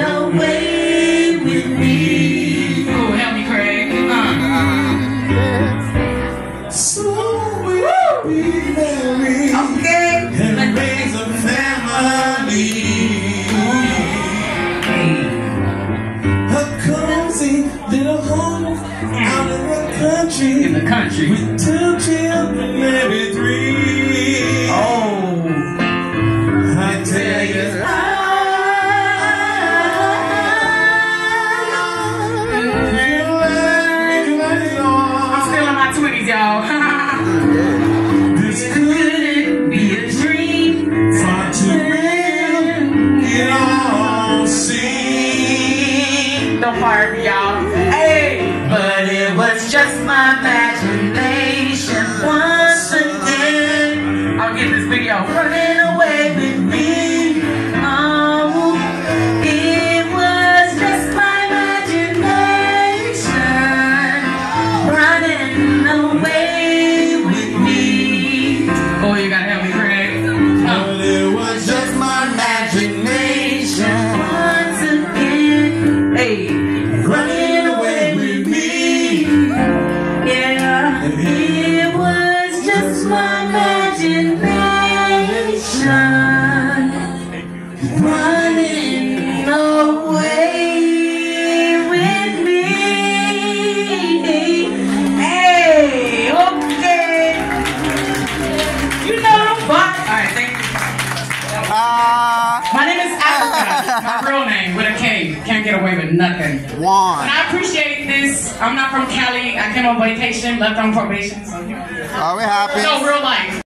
away with me. Oh, help me, Craig. Uh. So we'll be married Okay. and raise a family. A cozy little home out in the country. In the country. With two children, maybe three. Me, y'all. Hey, but it was just my imagination my imagination running away with me. Hey, okay. You know the fuck. All right, thank you. Uh, my name is Afrika. My real name with a K. Can't get away with nothing. Juan. And I appreciate this. I'm not from Cali. I came on vacation, left on probation. So, Are we happy? no real life.